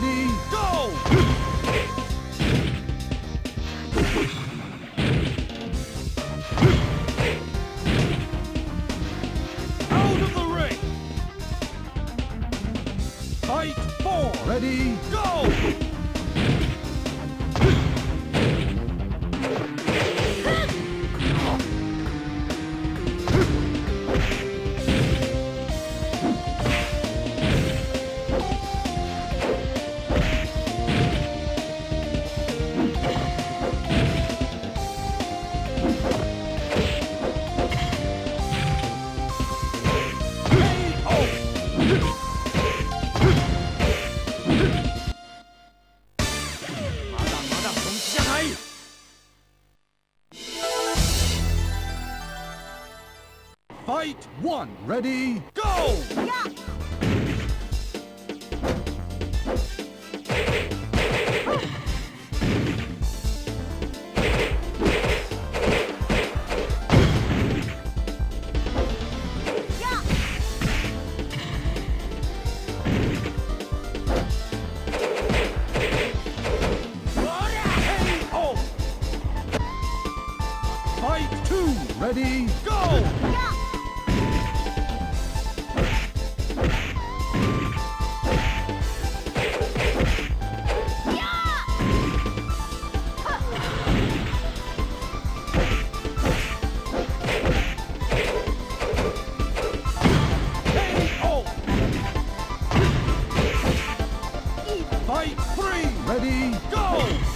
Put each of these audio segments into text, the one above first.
Ready, go! Out of the ring! Fight four! Ready, go! Fight one. Ready, go! KO! Fight two. Ready, go! KO! Ready, go!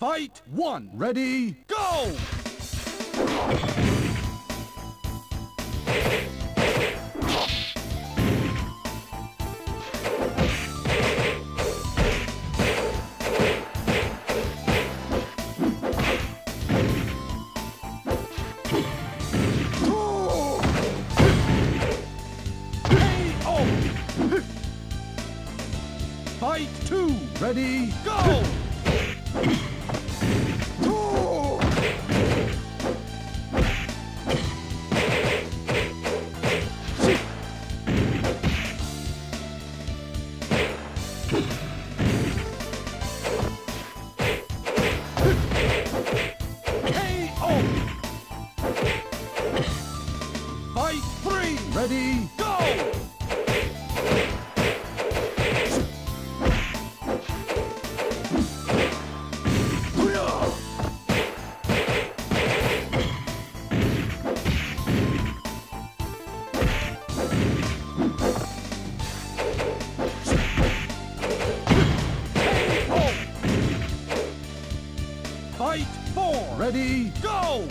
Fight one. Ready, go! Fight two. Ready, go! Ready, go!